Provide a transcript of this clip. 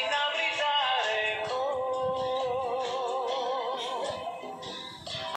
enough.